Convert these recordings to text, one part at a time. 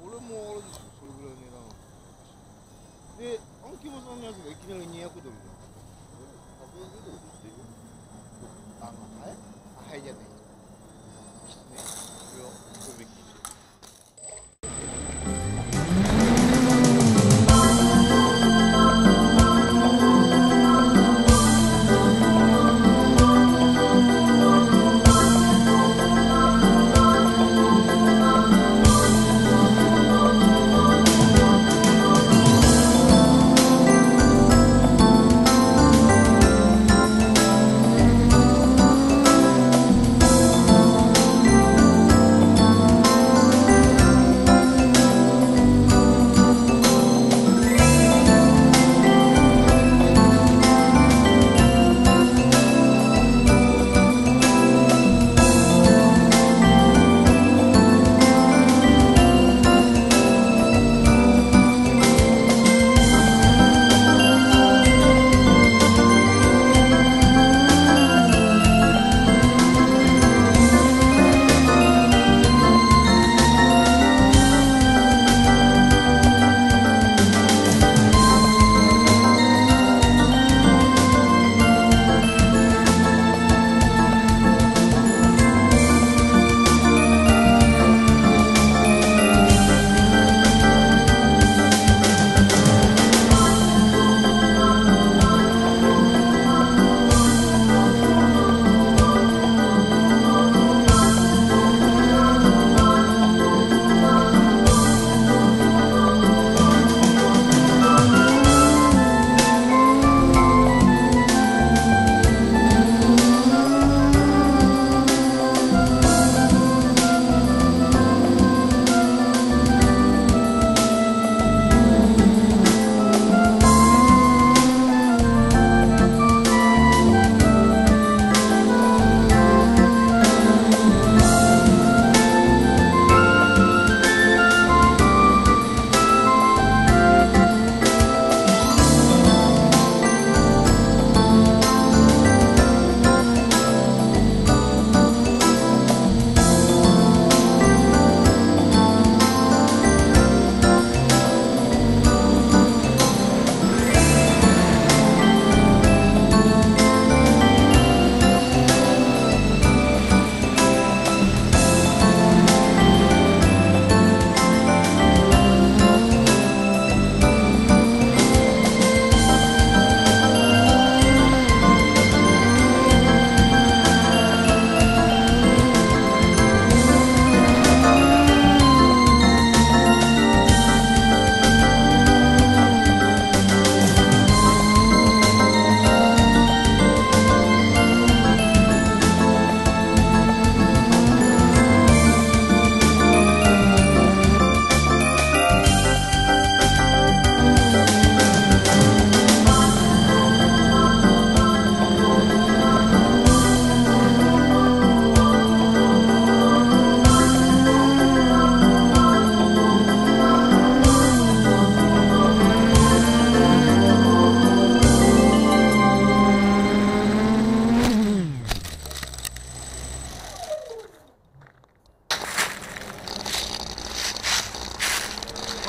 これもあれですよ。それぐらいの値段。でアンキモさんのやつがいきなり200ドルじゃん。あのハエあハエじゃない。キツネこれを神戸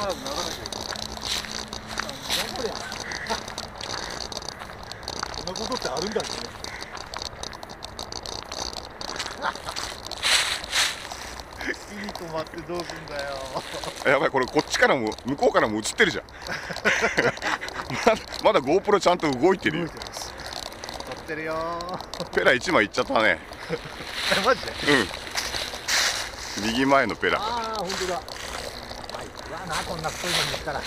ならなきゃいけないなんだこりゃこんなことってあるんだっけ火に止まってどうすんだよやばいこれこっちからも向こうからも映ってるじゃん。まだまだ GoPro ちゃんと動いてるよ。撮ってるよ。ペラ1枚いっちゃったね。えマジで？うん。右前のペラ。ああ本当だはいやなこんな太いの見たらあ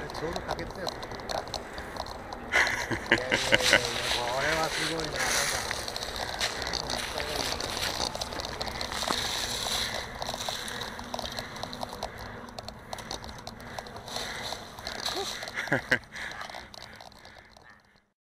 れちょうどかけてたよ。いやいやこれはすごいななんかヘヘ